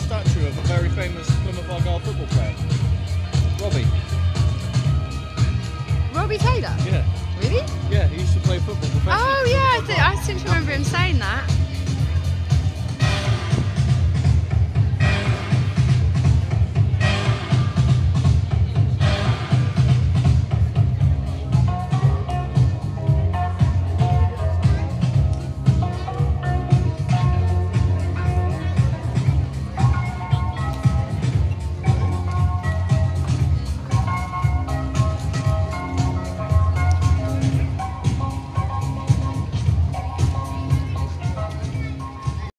statue of a very famous Plymouth Argyle football player, Robbie. Robbie Taylor? Yeah. Really? Yeah, he used to play football. Oh yeah, I, th- I seem to remember him saying that.